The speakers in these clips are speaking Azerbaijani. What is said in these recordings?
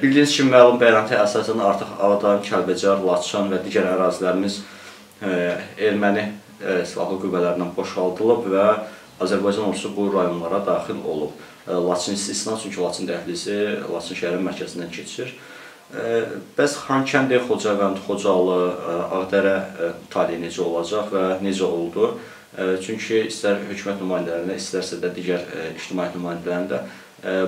Bildiyiniz kimi məlum bəyanata əsasən artıq Ağdam, Kəlbəcər, Laçın və digər ərazilərimiz e, erməni e, silahlı qüvvələrindən boşaldılıb və Azərbaycan ordusu bu rayonlara daxil olub. E, Laçın istisna çünki Laçın dəhlizi Laçın şəhərinin mərkəzindən keçir. Bəs Xankəndi, Xocavənd, Xocalı, Ağdərə taleyi necə olacaq və necə oldu? Çünki istər hökumət nümayəndələrinə, istərsə də digər ictimaiyyət nümayəndələrində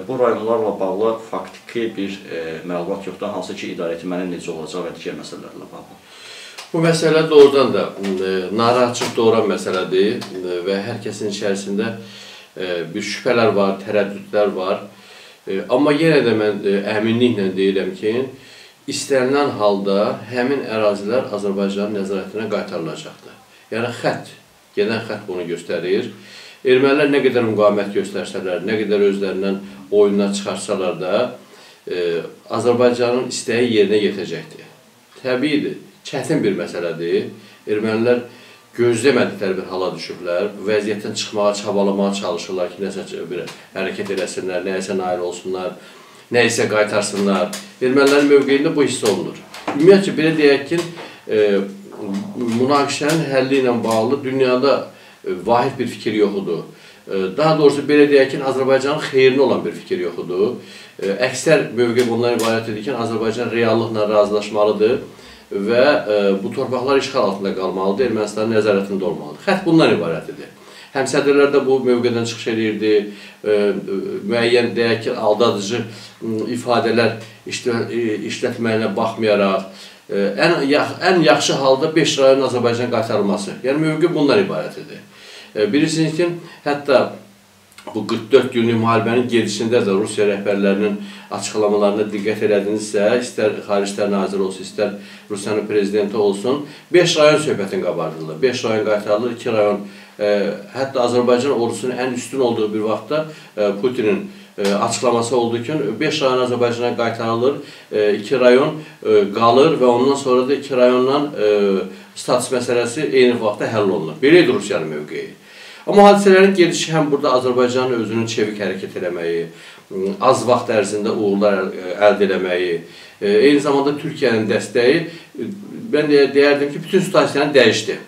bu rayonlarla bağlı faktiki bir məlumat yoxdur, hansı ki, idarə etmənin necə olacaq və digər məsələlərlə bağlı. Bu məsələ doğrudan da narahatçılıq doğuran məsələdir və hər kəsin içərisində bir şübhələr var, tərəddüdlər var. Amma yenə də mən əminliklə deyirəm ki, istənilən halda həmin ərazilər Azərbaycanın nəzarətinə qaytarılacaqdır. Yəni xətt, gedən xətt bunu göstərir. Ermənilər nə qədər müqamət göstərsələr, nə qədər özlərindən oyundan çıxarsalar da, e, Azərbaycanın istəyi yerinə yetəcəkdir. Təbiidir, çətin bir məsələdir. Ermənilər gözləmədikləri bir hala düşüblər. Vəziyyətdən çıxmağa, çabalamağa çalışırlar ki, nəsə bir hərəkət eləsinlər, nəyəsə nail olsunlar, nəyisə qaytarsınlar. Ermənilərin mövqeyində bu hiss olunur. Ümumiyyətcə, belə deyək ki, e, münaqişənin həlli ilə bağlı dünyada vahid bir fikir yoxudur. Daha doğrusu belə deyək ki, Azərbaycanın xeyrinə olan bir fikir yoxudur. Əksər mövqe bundan ibarət edir ki, Azərbaycan reallıqla razılaşmalıdır və bu torpaqlar işğal altında qalmalıdır, Ermənistanın nəzarətində olmalıdır. Xət bundan ibarət edir. Həmsədrlər də bu mövqedən çıxış edirdi, müəyyən deyək ki, aldadıcı ifadələr işlətməyinə baxmayaraq, ən, ən yaxşı halda 5 rayon Azərbaycan qaytarılması. Yəni, mövqe bundan ibarət edir. Bilirsiniz ki, hətta bu 44 günlük müharibənin gedişində də Rusiya rəhbərlərinin açıqlamalarına diqqət elədinizsə, istər Xariclər Naziri olsun, istər Rusiyanın prezidenti olsun, 5 rayon söhbətin qabardılır. 5 rayon qaytarılır, 2 rayon, e, hətta Azərbaycan ordusunun ən üstün olduğu bir vaxtda e, Putinin e, açıqlaması oldu ki, 5 rayon Azərbaycana qaytarılır, 2 e, rayon e, qalır və ondan sonra da 2 rayondan e, status məsələsi eyni vaxtda həll olunur. Belə idi Rusiyanın mövqeyi. Amma hadisələrin gedişi həm burada Azərbaycanın özünün çevik hərəkət eləməyi, az vaxt ərzində uğurlar əldə eləməyi, eyni zamanda Türkiyənin dəstəyi, mən deyərdim ki, bütün situasiyanı dəyişdi.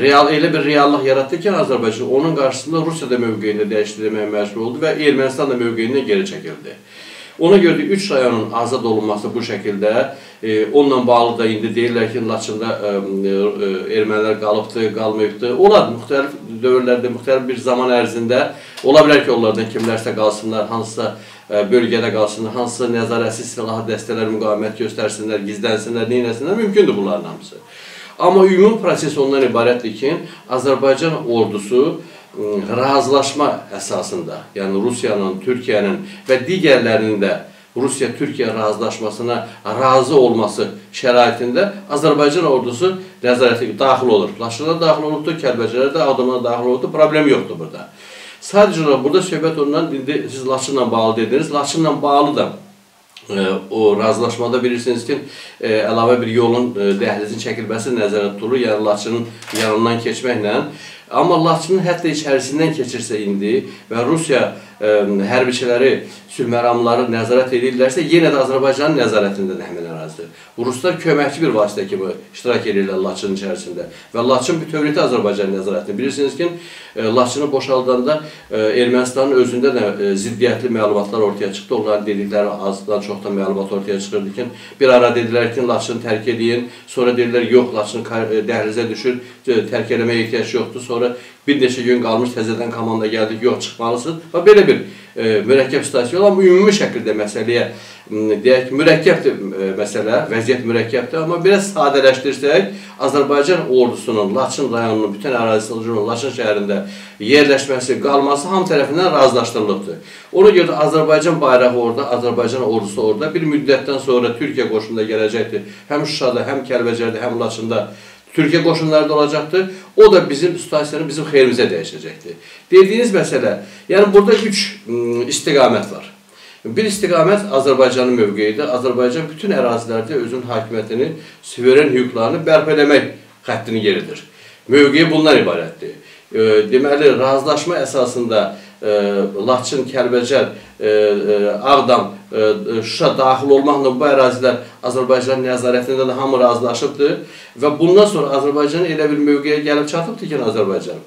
Real, elə bir reallıq yaratdı ki, Azərbaycan onun qarşısında Rusiya da mövqeyində dəyişdirməyə məcbur oldu və Ermənistan da mövqeyindən geri çəkildi. Ona görə də 3 rayonun azad olunması bu şəkildə, e, onunla bağlı da indi deyirlər ki, Laçında e, e, ermənilər qalıbdır, qalmayıbdır. Olar, müxtəlif dövrlərdə, müxtəlif bir zaman ərzində ola bilər ki, onlardan kimlərsə qalsınlar, hansısa e, bölgədə qalsınlar, hansısa nəzarətsiz silahlı dəstələr müqavimət göstərsinlər, gizlənsinlər, neynəsinlər, mümkündür bunların hamısı. Amma ümumi proses ondan ibarətdir ki, Azərbaycan ordusu razılaşma əsasında, yəni Rusiyanın, Türkiyənin və digərlərinin də Rusiya-Türkiyə razılaşmasına razı olması şəraitində Azərbaycan ordusu nəzarətə daxil olur. Laçına daxil olubdur, Kəlbəcərə də, Ağdamına daxil olubdur, problem yoxdur burada. Sadəcə olaraq burada söhbət ondan, indi siz Laçınla bağlı dediniz, Laçınla bağlı da e, o razılaşmada bilirsiniz ki, e, əlavə bir yolun e, dəhlizin çəkilməsi nəzərdə tutulur, yəni Laçının yanından keçməklə Amma Laçının hətta içərisindən keçirsə indi və Rusiya ə, hərbiçiləri sülhməramları nəzarət edirlərsə, yenə də Azərbaycanın nəzarətindədir həmin ərazidir. Ruslar köməkçi bir vasitə kimi iştirak edirlər Laçının içərisində və Laçın bütövlükdə Azərbaycan nəzarətində. Bilirsiniz ki, Laçını boşaldanda Ermənistanın özündə də ziddiyyətli məlumatlar ortaya çıxdı. Onların dedikləri azdan çoxdan məlumat ortaya çıxırdı ki, bir ara dedilər ki, Laçını tərk edin, sonra dedilər yox, Laçın dəhlizə düşür, tərk eləməyə ehtiyac yoxdur. Sonra bir neçə gün qalmış təzədən komanda gəldik, yox çıxmalısınız. Və belə bir e, mürəkkəb situasiya olan ümumi şəkildə məsələyə deyək ki, mürəkkəbdir e, məsələ, vəziyyət mürəkkəbdir, amma biraz sadələşdirsək, Azərbaycan ordusunun Laçın rayonunun bütün ərazisinin Laçın şəhərində yerləşməsi, qalması hamı tərəfindən razılaşdırılıbdır. Ona görə də Azərbaycan bayrağı orada, Azərbaycan ordusu orada bir müddətdən sonra Türkiyə qoşununda gələcəkdir. Həm Şuşada, həm Kəlbəcərdə, həm Laçında Türkiyə qoşunları da olacaqdır. O da bizim situasiyanı bizim xeyrimizə dəyişəcəkdir. Dediyiniz məsələ, yəni burada üç istiqamət var. Bir istiqamət Azərbaycanın mövqeyidir. Azərbaycan bütün ərazilərdə özünün hakimiyyətini, suveren hüquqlarını bərpa eləmək xəttini yeridir. Mövqeyi bundan ibarətdir. Deməli, razılaşma əsasında Laçın, Kəlbəcər, Ağdam, Şuşa daxil olmaqla bu ərazilər Azərbaycanın nəzarətində də hamı razılaşıbdır və bundan sonra Azərbaycan elə bir mövqeyə gəlib çatıbdır ki, Azərbaycan.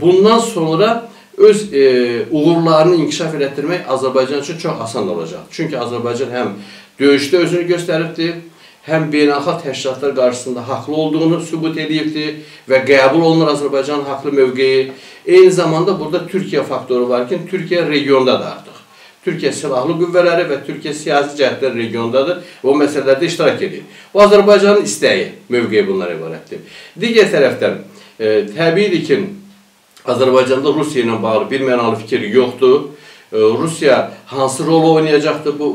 Bundan sonra öz e, uğurlarını inkişaf elətdirmək Azərbaycan üçün çox asan olacaq. Çünki Azərbaycan həm döyüşdə özünü göstəribdir, həm beynəlxalq təşkilatlar qarşısında haqlı olduğunu sübut edibdir və qəbul olunur Azərbaycanın haqlı mövqeyi. Eyni zamanda burada Türkiyə faktoru var ki, Türkiyə regiondadır artıq. Türkiyə silahlı qüvvələri və Türkiyə siyasi cəhətlər regiondadır və o məsələlərdə iştirak edir. Bu Azərbaycanın istəyi, mövqeyi bunlar ibarətdir. Digər tərəfdən, e, təbiidir ki, Azərbaycanda Rusiya ilə bağlı bir mənalı fikir yoxdur. Rusiya hansı rol oynayacaqdır bu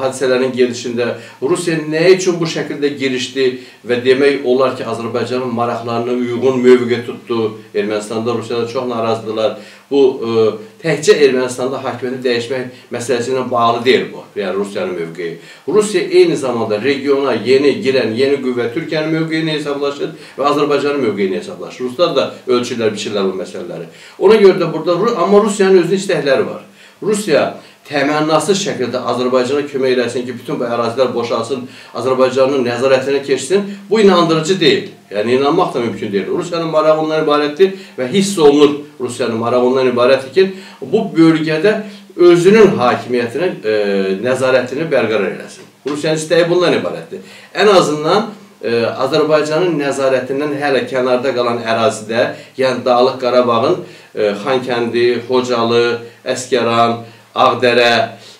hadisələrin gedişində? Rusiya nə üçün bu şəkildə girişdi və demək olar ki, Azərbaycanın maraqlarına uyğun mövqe tutdu. Ermənistanda Rusiyada çox narazıdırlar. Bu ə, təkcə Ermənistanda hakimiyyəti dəyişmək məsələsi ilə bağlı deyil bu, yəni Rusiyanın mövqeyi. Rusiya eyni zamanda regiona yeni girən yeni qüvvə Türkiyənin mövqeyini hesablaşır və Azərbaycanın mövqeyini hesablaşır. Ruslar da ölçürlər, biçirlər bu məsələləri. Ona görə də burada amma Rusiyanın özünün istəkləri var. Rusiya təmənnasız şəkildə Azərbaycana kömək eləsin ki, bütün bu ərazilər boşalsın, Azərbaycanın nəzarətinə keçsin, bu inandırıcı deyil. Yəni, inanmaq da mümkün deyil. Rusiyanın marağı ondan ibarətdir və hiss olunur Rusiyanın marağı ondan ibarətdir ki, bu bölgədə özünün hakimiyyətini, e, nəzarətini bərqərar eləsin. Rusiyanın istəyi bundan ibarətdir. Ən azından e, Azərbaycanın nəzarətindən hələ kənarda qalan ərazidə, yəni Dağlıq Qarabağın Xankəndi, Xocalı, Əskəran, Ağdərə,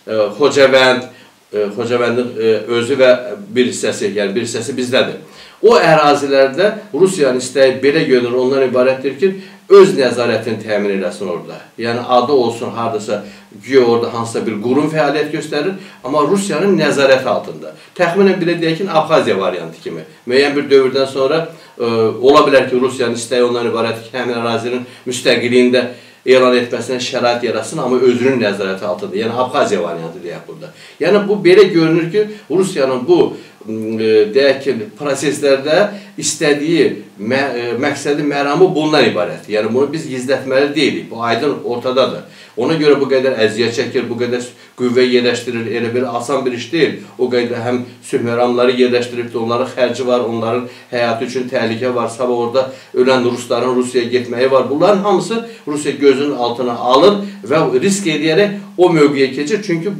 e, Xocavənd, e, Xocavəndin e, özü və bir hissəsi, yəni bir hissəsi bizdədir. O ərazilərdə Rusiyanın istəyi belə görünür, ondan ibarətdir ki, öz nəzarətini təmin eləsin orada. Yəni adı olsun hardasa güya orada hansısa bir qurum fəaliyyət göstərir, amma Rusiyanın nəzarəti altında. Təxminən belə deyək ki, Abxaziya variantı kimi. Müəyyən bir dövrdən sonra ə, ola bilər ki, Rusiyanın istəyi ondan ibarətdir ki, həmin ərazinin müstəqilliyində elan etməsinə şərait yaratsın, amma özünün nəzarəti altında. Yəni Abxaziya variantı deyək burada. Yəni bu belə görünür ki, Rusiyanın bu deyək ki, proseslərdə istədiyi mə məqsədi, məramı bundan ibarətdir. Yəni bunu biz gizlətməli deyilik. Bu aydın ortadadır. Ona görə bu qədər əziyyət çəkir, bu qədər qüvvə yerləşdirir. Elə bir asan bir iş deyil. O qədər həm sülh məramları yerləşdiribdir, onların xərci var, onların həyatı üçün təhlükə var. Sabah orada ölən rusların Rusiyaya getməyi var. Bunların hamısı Rusiya gözünün altına alır və risk edərək o mövqeyə keçir. Çünki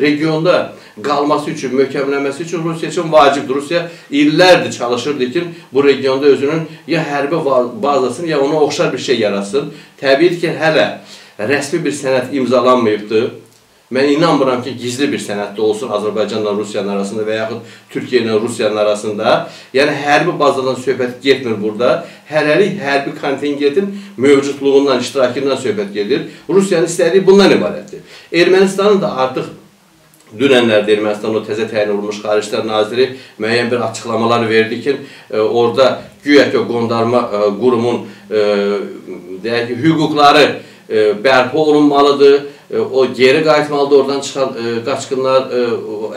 regionda qalması üçün, möhkəmlənməsi üçün Rusiya üçün vacibdir. Rusiya illərdir çalışırdı ki, bu regionda özünün ya hərbi bazasını, ya ona oxşar bir şey yaratsın. Təbii ki, hələ rəsmi bir sənəd imzalanmayıbdır. Mən inanmıram ki, gizli bir sənəddə olsun Azərbaycanla Rusiyanın arasında və yaxud Türkiyə ilə Rusiyanın arasında. Yəni, hərbi bazadan söhbət getmir burada. Hələlik hərbi kontingentin mövcudluğundan, iştirakından söhbət gedir. Rusiyanın istədiyi bundan ibarətdir. Ermənistanın da artıq dünənlərdə Ermənistan o təzə təyin olunmuş Xariclər Naziri müəyyən bir açıqlamalar verdi ki, e, orada güya ki, qondarma e, qurumun e, deyək ki, hüquqları bərpa olunmalıdır. E, o geri qayıtmalıdır, oradan çıxan e, qaçqınlar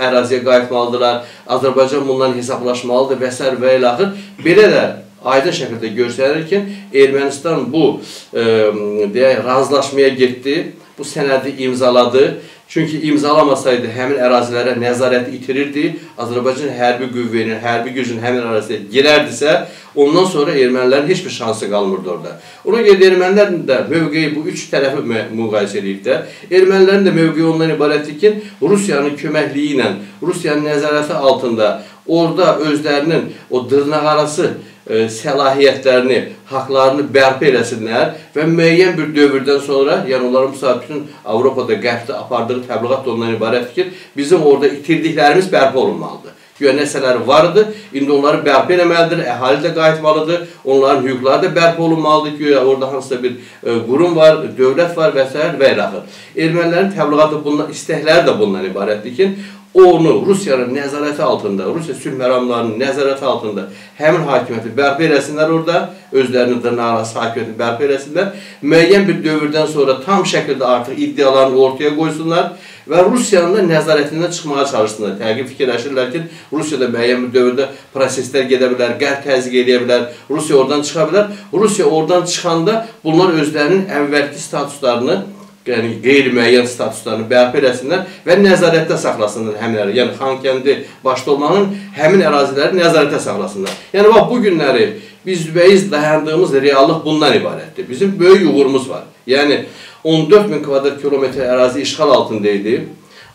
əraziyə qayıtmalıdırlar. Azərbaycan bundan hesablaşmalıdır və s. və ilə axır. Belə də aydın şəkildə göstərir ki, Ermənistan bu deyək, razılaşmaya getdi, bu sənədi imzaladı Çünki imzalamasaydı həmin ərazilərə nəzarəti itirirdi, Azərbaycan hərbi qüvvənin, hərbi gücün həmin əraziyə girərdisə, ondan sonra ermənilərin heç bir şansı qalmırdı orada. Ona görə ermənilərin də mövqeyi bu üç tərəfi müqayisə edib də, ermənilərin də mövqeyi ondan ibarətdir ki, Rusiyanın köməkliyi ilə, Rusiyanın nəzarəti altında orada özlərinin o dırnaqarası e, səlahiyyətlərini, haqlarını bərpa eləsinlər və müəyyən bir dövrdən sonra, yəni onların müsabiq bütün Avropada, Qərbdə apardığı təbliğat da ondan ibarətdir ki, bizim orada itirdiklərimiz bərpa olunmalıdır. Güya nəsələr vardı, indi onları bərpa eləməlidir, əhali də qayıtmalıdır, onların hüquqları da bərpa olunmalıdır, güya orada hansısa bir e, qurum var, dövlət var və s. və ilə. Ermənilərin təbliğatı bundan, istəkləri də bundan ibarətdir ki, onu Rusiyanın nəzarəti altında, Rusiya sülh məramlarının nəzarəti altında həmin hakimiyyəti bərpa eləsinlər orada, özlərinin dırnaqarası hakimiyyəti bərpa eləsinlər, müəyyən bir dövrdən sonra tam şəkildə artıq iddialarını ortaya qoysunlar və Rusiyanın da nəzarətindən çıxmağa çalışsınlar. Təqib fikirləşirlər ki, Rusiyada müəyyən bir dövrdə proseslər gedə bilər, qərb təzyiq edə bilər, Rusiya oradan çıxa bilər. Rusiya oradan çıxanda bunlar özlərinin əvvəlki statuslarını yəni qeyri-müəyyən statuslarını bərpa eləsinlər və nəzarətdə saxlasınlar həminləri. Yəni Xankəndi başda olmanın həmin əraziləri nəzarətdə saxlasınlar. Yəni bax bu günləri biz übəyiz dayandığımız reallıq bundan ibarətdir. Bizim böyük uğurumuz var. Yəni 14 min kvadrat kilometr ərazi işğal altında idi.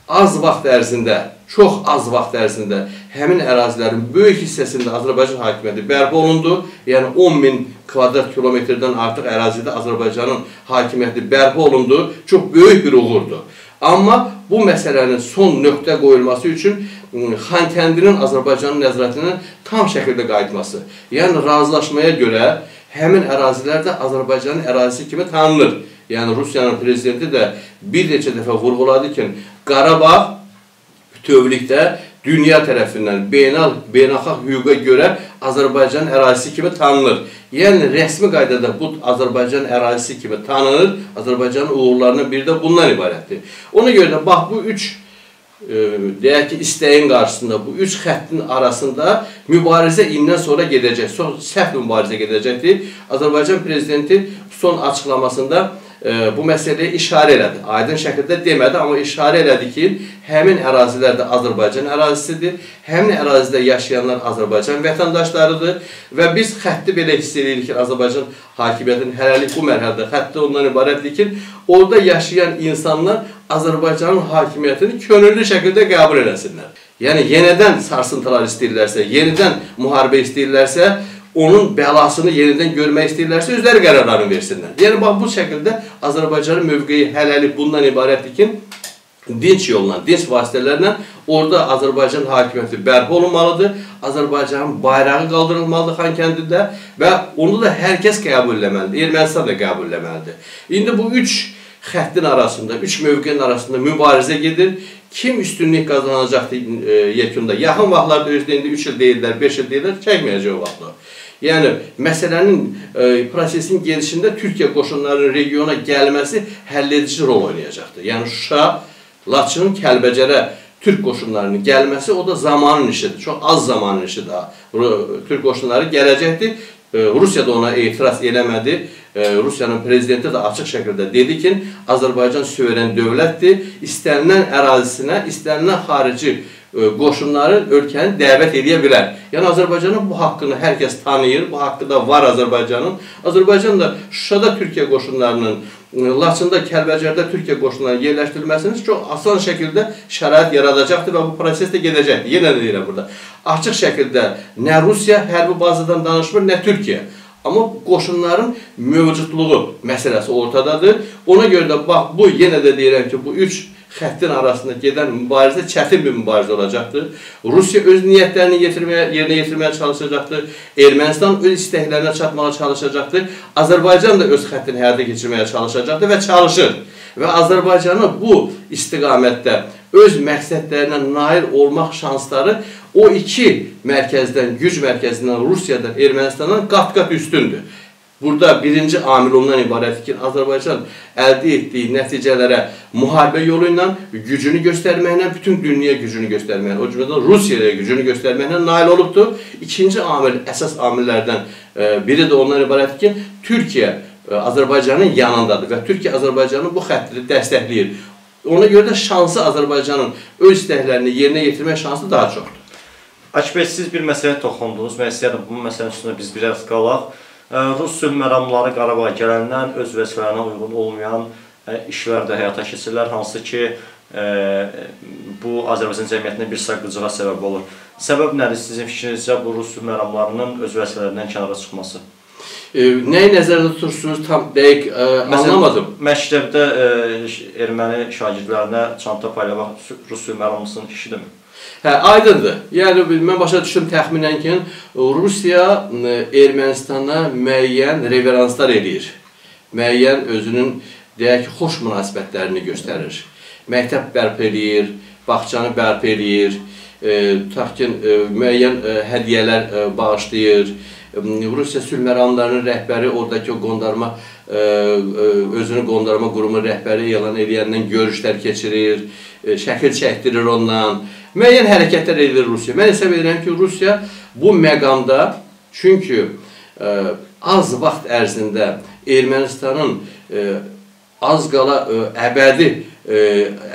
Az vaxt ərzində, çox az vaxt ərzində həmin ərazilərin böyük hissəsində Azərbaycan hakimiyyəti bərpa olundu. Yəni 10 min kvadrat kilometrdən artıq ərazidə Azərbaycanın hakimiyyəti bərpa olundu. Çox böyük bir uğurdur. Amma bu məsələnin son nöqtə qoyulması üçün Xankəndinin Azərbaycanın nəzarətindən tam şəkildə qayıtması. Yəni razılaşmaya görə həmin ərazilər də Azərbaycanın ərazisi kimi tanınır. Yəni Rusiyanın prezidenti də bir neçə dəfə vurğuladı ki, Qarabağ bütövlükdə dünya tərəfindən beynəl, beynəlxalq hüquqa görə Azərbaycan ərazisi kimi tanınır. Yəni rəsmi qaydada bu Azərbaycan ərazisi kimi tanınır. Azərbaycanın uğurlarının biri də bundan ibarətdir. Ona görə də bax bu üç e, deyək ki, istəyin qarşısında bu üç xəttin arasında mübarizə indən sonra gedəcək. Səhv mübarizə gedəcəkdir. Azərbaycan prezidenti son açıqlamasında bu məsələyə işarə elədi. Aydın şəkildə demədi, amma işarə elədi ki, həmin ərazilər də Azərbaycan ərazisidir. Həmin ərazidə yaşayanlar Azərbaycan vətəndaşlarıdır və biz xətti belə hiss edirik ki, Azərbaycan hakimiyyətinin hələlik bu mərhələdə xətti ondan ibarətdir ki, orada yaşayan insanlar Azərbaycanın hakimiyyətini könüllü şəkildə qəbul eləsinlər. Yəni, yenidən sarsıntılar istəyirlərsə, yenidən müharibə istəyirlərsə, onun bəlasını yenidən görmək istəyirlərsə, özləri qərarlarını versinlər. Yəni, bax, bu şəkildə Azərbaycanın mövqeyi hələlik bundan ibarətdir ki, dinç yolla, dinç vasitələrlə orada Azərbaycan hakimiyyəti bərpa olunmalıdır, Azərbaycanın bayrağı qaldırılmalıdır Xankəndində və onu da hər kəs qəbul eləməlidir, Ermənistan da qəbul eləməlidir. İndi bu üç xəttin arasında, üç mövqenin arasında mübarizə gedir. Kim üstünlük qazanacaqdır e, yekunda? Yaxın vaxtlarda özdə indi 3 il deyirlər, 5 il deyirlər, çəkməyəcək o vaxtda. Yəni, məsələnin, e, prosesin gedişində Türkiyə qoşunlarının regiona gəlməsi həlledici rol oynayacaqdır. Yəni, Şuşa, Laçın, Kəlbəcərə Türk qoşunlarının gəlməsi o da zamanın işidir. Çox az zamanın işidir. Türk qoşunları gələcəkdir. E, Rusiya da ona etiraz eləmədi. E, Rusiyanın prezidenti də açıq şəkildə dedi ki, Azərbaycan söveren dövlətdir. İstənilən ərazisinə, istənilən xarici qoşunları ölkəni dəvət edə bilər. Yəni Azərbaycanın bu haqqını hər kəs tanıyır, bu haqqı da var Azərbaycanın. Azərbaycan da Şuşada Türkiyə qoşunlarının, Laçında, Kəlbəcərdə Türkiyə qoşunlarının yerləşdirilməsini çox asan şəkildə şərait yaradacaqdır və bu proses də gedəcəkdir. Yenə də deyirəm burada. Açıq şəkildə nə Rusiya hərbi bazadan danışmır, nə Türkiyə. Amma qoşunların mövcudluğu məsələsi ortadadır. Ona görə də bax bu yenə də deyirəm ki, bu üç xəttin arasında gedən mübarizə çətin bir mübarizə olacaqdır. Rusiya öz niyyətlərini yetirməyə, yerinə yetirməyə çalışacaqdır. Ermənistan öz istəklərinə çatmağa çalışacaqdır. Azərbaycan da öz xəttini həyata keçirməyə çalışacaqdır və çalışır. Və Azərbaycanı bu istiqamətdə öz məqsədlərinə nail olmaq şansları o iki mərkəzdən, güc mərkəzindən, Rusiyadan, Ermənistandan qat-qat üstündür. Burada birinci amil ondan ibarətdir ki, Azərbaycan əldə etdiyi nəticələrə müharibə yolu ilə gücünü göstərməklə, bütün dünya gücünü göstərməklə, o cümlədən Rusiyaya gücünü göstərməklə nail olubdur. İkinci amil, əsas amillərdən e, biri də ondan ibarətdir ki, Türkiyə e, Azərbaycanın yanındadır və Türkiyə Azərbaycanın bu xəttini dəstəkləyir. Ona görə də şansı Azərbaycanın öz istəklərini yerinə yetirmək şansı daha çoxdur. Akbəy, siz bir məsələ toxundunuz. Mən istəyirəm bu məsələnin üstündə biz biraz qalaq. Rus sülh məramları Qarabağa gələndən öz vəzifələrinə uyğun olmayan işlər də həyata keçirirlər, hansı ki, bu Azərbaycan cəmiyyətində bir sarqıcılığa səbəb olur. Səbəb nədir sizin fikrinizcə bu Rus sülh məramlarının öz vəzifələrindən kənara çıxması? Nəyi nəzərdə tutursunuz, tam dəqiq anlamadım. Məktəbdə erməni şagirdlərinə çanta paylamaq Rus sülh məramlısının işidirmi? Hə, aydındır. Yəni mən başa düşdüm təxminən ki, Rusiya Ermənistana müəyyən reveranslar eləyir. Müəyyən özünün deyək ki, xoş münasibətlərini göstərir. məktəb bərpa eləyir, bağçanı bərpa eləyir, e, tutaq ki, e, müəyyən e, hədiyyələr e, bağışlayır. E, Rusiya sülh məramlarının rəhbəri oradakı qondarma e, e, özünü qondarma qurumu rəhbəri elan edəndən görüşlər keçirir, e, şəkil çəkdirir ondan. Müəyyən hərəkətlər edir Rusiya. Mən hesab edirəm ki, Rusiya bu məqamda çünki e, az vaxt ərzində Ermənistanın e, az qala e, əbədi e,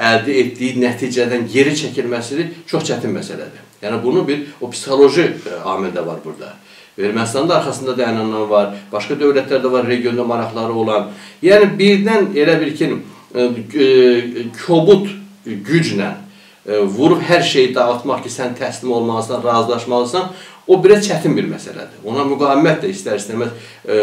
əldə etdiyi nəticədən geri çəkilməsi çox çətin məsələdir. Yəni bunu bir o psixoloji e, amil də var burada. Ermənistanın da arxasında dayananlar var, başqa dövlətlərdə var, regionda maraqları olan. Yəni birdən elə bir ki, e, e, kobud güclə vurub hər şeyi dağıtmaq ki, sən təslim olmalısan, razılaşmalısan, o biraz çətin bir məsələdir. Ona müqavimət də istər-istəməz e,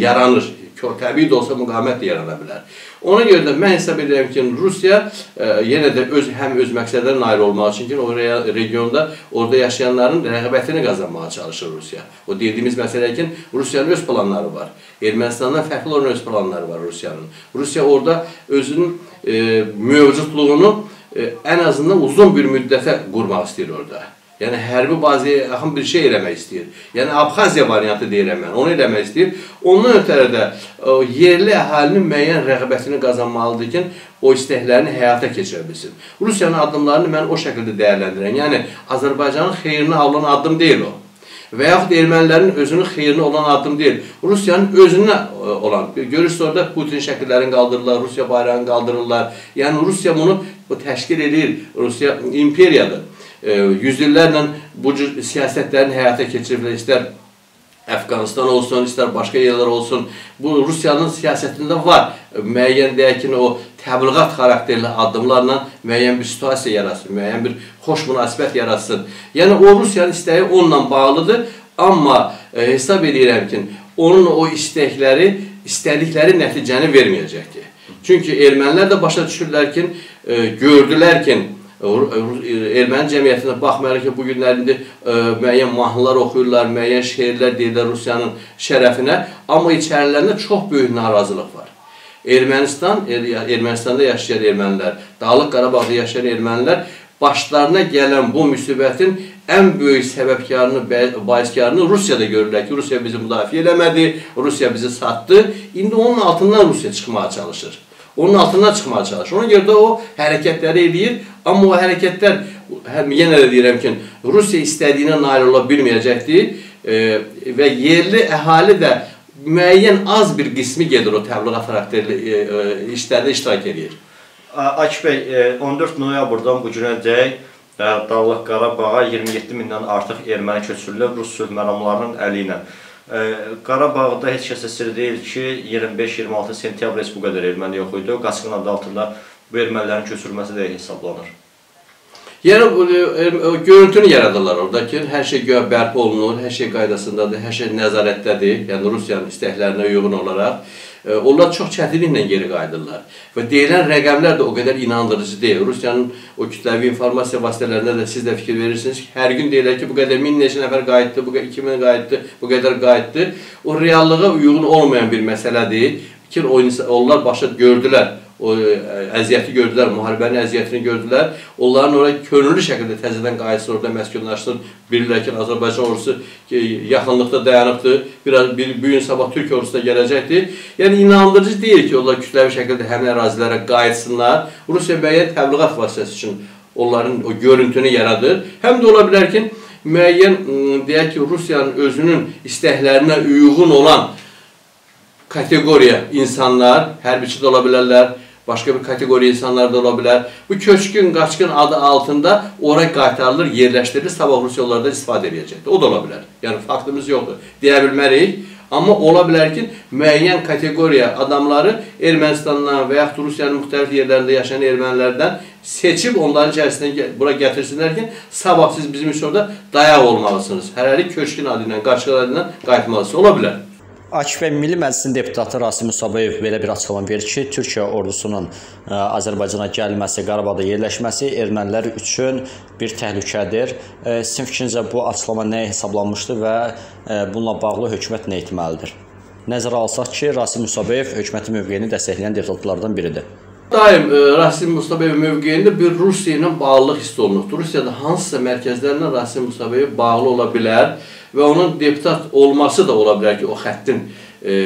yaranır. Kör təbii də olsa müqavimət də yarana bilər. Ona görə də mən hesab edirəm ki, Rusiya e, yenə də öz həm öz məqsədlərinə nail olmaq üçün ki, o regionda orada yaşayanların rəğbətini qazanmağa çalışır Rusiya. O dediyimiz məsələ ki, Rusiyanın öz planları var. Ermənistandan fərqli olan öz planları var Rusiyanın. Rusiya orada özünün e, mövcudluğunu e, ən azından uzun bir müddətə qurmaq istəyir orada. Yəni hərbi bazaya yaxın bir şey eləmək istəyir. Yəni Abxaziya variantı deyirəm mən, onu eləmək istəyir. Ondan ötəri də o, yerli əhalinin müəyyən rəğbətini qazanmalıdır ki, o istəklərini həyata keçirə bilsin. Rusiyanın addımlarını mən o şəkildə dəyərləndirəm. Yəni Azərbaycanın xeyrinə alınan addım deyil o və yaxud ermənilərin özünün xeyrinə olan addım deyil. Rusiyanın özünə e, olan. Görürsünüz orada Putin şəkillərini qaldırırlar, Rusiya bayrağını qaldırırlar. Yəni Rusiya bunu bu təşkil edir. Rusiya imperiyadır yüzillərlə bu cür siyasətlərin həyata keçirirlər. İstər Əfqanistan olsun, istər başqa yerlər olsun. Bu Rusiyanın siyasətində var. Müəyyən deyək ki, o təbliğat xarakterli addımlarla müəyyən bir situasiya yaratsın, müəyyən bir xoş münasibət yaratsın. Yəni o Rusiyanın istəyi onunla bağlıdır, amma e, hesab edirəm ki, onun o istəkləri istədikləri nəticəni verməyəcəkdir. Çünki ermənilər də başa düşürlər ki, e, gördülər ki, erməni cəmiyyətinə baxmayaraq ki, bu günlərində e, müəyyən mahnılar oxuyurlar, müəyyən şeirlər deyirlər Rusiyanın şərəfinə, amma içərilərində çox böyük narazılıq var. Ermənistan, er, Ermənistanda yaşayan ermənilər, Dağlıq Qarabağda yaşayan ermənilər başlarına gələn bu müsibətin ən böyük səbəbkarını, baiskarını Rusiyada görürlər ki, Rusiya bizi müdafiə eləmədi, Rusiya bizi satdı. İndi onun altından Rusiya çıxmağa çalışır onun altından çıxmağa çalışır. Ona görə də o hərəkətləri edir, amma o hərəkətlər, həm yenə də deyirəm ki, Rusiya istədiyinə nail ola bilməyəcəkdir e, və yerli əhali də müəyyən az bir qismi gedir o təbliğat xarakterli e, e, işlərdə iştirak edir. Akif bəy, 14 noyabrdan bu günə dək Dağlıq Qarabağa 27 mindən artıq erməni köçürülür Rus sülh məramlarının əli ilə. Qarabağda heç kəsə sir deyil ki, 25-26 sentyabr heç bu qədər erməni yox idi. Qaçqın adı altında bu ermənilərin köçürülməsi də hesablanır. Yəni o görüntünü yaradırlar orada ki, hər şey göyə bərpa olunur, hər şey qaydasındadır, hər şey nəzarətdədir. Yəni Rusiyanın istəklərinə uyğun olaraq onlar çox çətinliklə geri qayıdırlar. Və deyilən rəqəmlər də o qədər inandırıcı deyil. Rusiyanın o kütləvi informasiya vasitələrində də siz də fikir verirsiniz ki, hər gün deyirlər ki, bu qədər min neçə nəfər qayıtdı, bu qədər 2000 qayıtdı, bu qədər qayıtdı. O reallığa uyğun olmayan bir məsələdir. Fikir onlar başa gördülər o e, əziyyəti gördülər, müharibənin əziyyətini gördülər. Onların ora könüllü şəkildə təzədən qayıtsın, orada məskunlaşsın. Bilirlər ki, Azərbaycan ordusu yaxınlıqda dayanıbdır. Biraz bir, bir gün sabah Türk ordusu da gələcəkdir. Yəni inandırıcı deyil ki, onlar kütləvi şəkildə həmin ərazilərə qayıtsınlar. Rusiya müəyyən təbliğat vasitəsi üçün onların o görüntünü yaradır. Həm də ola bilər ki, müəyyən deyək ki, Rusiyanın özünün istəklərinə uyğun olan kateqoriya insanlar, hərbiçi də ola bilərlər, başqa bir kateqoriya insanlar da ola bilər. Bu köçkün, qaçqın adı altında ora qaytarılır, yerləşdirilir, sabah Rusiya onlardan istifadə edəcəkdir. O da ola bilər. Yəni faktımız yoxdur. Deyə bilmərik. Amma ola bilər ki, müəyyən kateqoriya adamları Ermənistandan və yaxud Rusiyanın müxtəlif yerlərində yaşayan ermənilərdən seçib onların içərisindən bura gətirsinlər ki, sabah siz bizim üçün orada dayaq olmalısınız. Hələlik köçkün adı ilə, qaçqın adı ilə qayıtmalısınız. Ola bilər. Bəy Milli Məclisin deputatı Rasim Musabayev belə bir açıqlama verir ki, Türkiyə ordusunun e, Azərbaycana gəlməsi, Qarabağda yerləşməsi ermənilər üçün bir təhlükədir. E, sizin fikrincə bu açıqlama nəyə hesablanmışdı və e, bununla bağlı hökumət nə etməlidir? Nəzərə alsaq ki, Rasim Musabayev hökumətin mövqeyini dəstəkləyən deputatlardan biridir. Daim Rasim Mustafayev mövqeyində bir Rusiya ilə bağlılıq hiss olunubdur. Rusiyada hansısa mərkəzlərlə Rasim Mustafayev bağlı ola bilər və onun deputat olması da ola bilər ki, o xəttin e,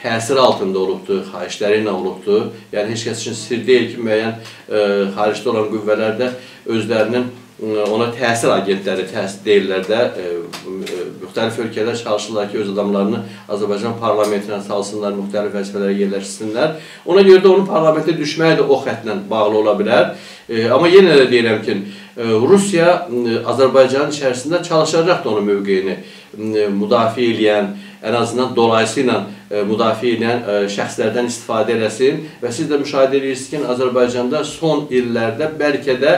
təsiri altında olubdur, xahişləri ilə olubdur. Yəni heç kəs üçün sir deyil ki, müəyyən e, xaricdə olan qüvvələr də özlərinin ona təsir agentləri təsir deyirlər də e, e, müxtəlif ölkələr çalışırlar ki, öz adamlarını Azərbaycan parlamentinə salsınlar, müxtəlif vəzifələrə yerləşsinlər. Ona görə də onun parlamentə düşməyi də o xəttlə bağlı ola bilər. E, amma yenə də deyirəm ki, e, Rusiya e, Azərbaycanın içərisində çalışacaq da onun mövqeyini e, müdafiə edən, ən azından dolayısı ilə e, müdafiə edən e, şəxslərdən istifadə eləsin və siz də müşahidə edirsiniz ki, Azərbaycanda son illərdə bəlkə də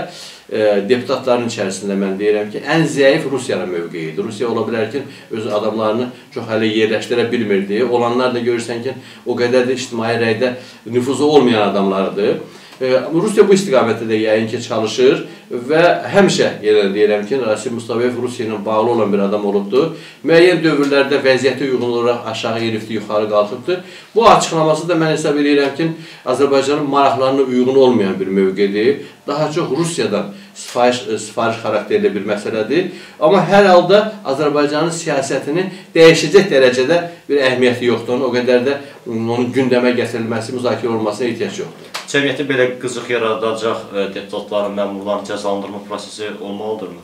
deputatların içərisində mən deyirəm ki, ən zəif Rusiyanın mövqeyidir. Rusiya ola bilər ki, öz adamlarını çox hələ yerləşdirə bilmirdi. Olanlar da görürsən ki, o qədər də ictimai rəydə nüfuzu olmayan adamlardır. Rusiya bu istiqamətdə də yəqin ki, çalışır və həmişə yenə deyirəm ki, Rasim Mustafayev Rusiya ilə bağlı olan bir adam olubdur. Müəyyən dövrlərdə vəziyyətə uyğun olaraq aşağı yerifdir, yuxarı qalxıbdır. Bu açıqlaması da mən hesab edirəm ki, Azərbaycanın maraqlarına uyğun olmayan bir mövqedir. Daha çox Rusiyadan sifariş, sifariş xarakterli bir məsələdir. Amma hər halda Azərbaycanın siyasətini dəyişəcək dərəcədə bir əhəmiyyəti yoxdur. O qədər də onun gündəmə gətirilməsi, müzakirə olunmasına ehtiyac yoxdur. Cəmiyyəti belə qızıq yaradacaq e, deputatların, məmurların cəzalandırma prosesi olmalıdırmı?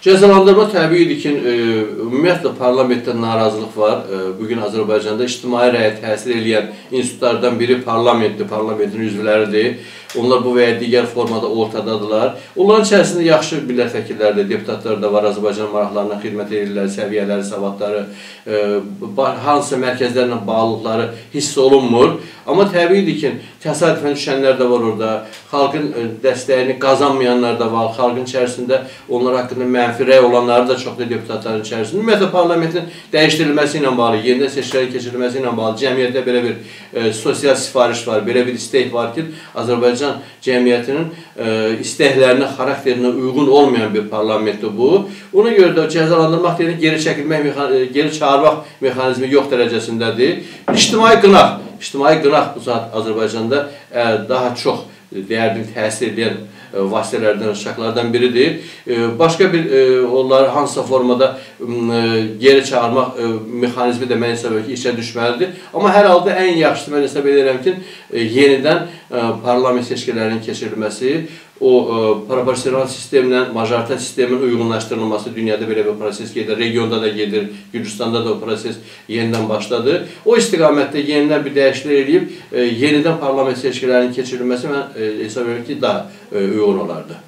Cəzalandırma təbiidir ki, e, ümumiyyətlə parlamentdə narazılıq var. E, bugün Azərbaycanda ictimai rəyə təsir edən institutlardan biri parlamentdir, parlamentin üzvləridir. Onlar bu və ya digər formada ortadadılar. Onların içərisində yaxşı millət vəkilləri də, deputatlar da var, Azərbaycan maraqlarına xidmət edirlər, səviyyələri, savadları, e, hansısa mərkəzlərlə bağlılıqları hiss olunmur. Amma təbiidir ki, təsadüfən düşənlər də var orada, xalqın e, dəstəyini qazanmayanlar da var, xalqın içərisində onlar haqqında mənfi rəy olanları da çoxdur deputatların içərisində. Ümumiyyətlə, parlamentin dəyişdirilməsi ilə bağlı, yenidən seçkilərin keçirilməsi ilə bağlı cəmiyyətdə belə bir e, sosial sifariş var, belə bir istək var ki, Azərbaycan cəmiyyətinin e, istəklərinə, xarakterinə uyğun olmayan bir parlamentdir bu. Ona görə də cəzalandırmaq deyilən geri çəkilmək, e, geri çağırmaq mexanizmi yox dərəcəsindədir. İctimai qınaq ictimai qınaq bu saat Azərbaycanda daha çox deyərdim təsir edən vasitələrdən, şəklərdən biridir. Başqa bir onları hansısa formada geri çağırmaq mexanizmi də mən hesab edirəm ki, işə düşməlidir. Amma hər halda ən yaxşısı mən hesab edirəm ki, yenidən parlament seçkilərinin keçirilməsi, o e, proporsional sistemlə majoritet sistemin uyğunlaşdırılması dünyada belə bir proses gedir, regionda da gedir, Gürcüstanda da o proses yenidən başladı. O istiqamətdə yenidən bir dəyişiklik edib, e, yenidən parlament seçkilərinin keçirilməsi mən e, hesab edirəm ki, daha uyğun olardı.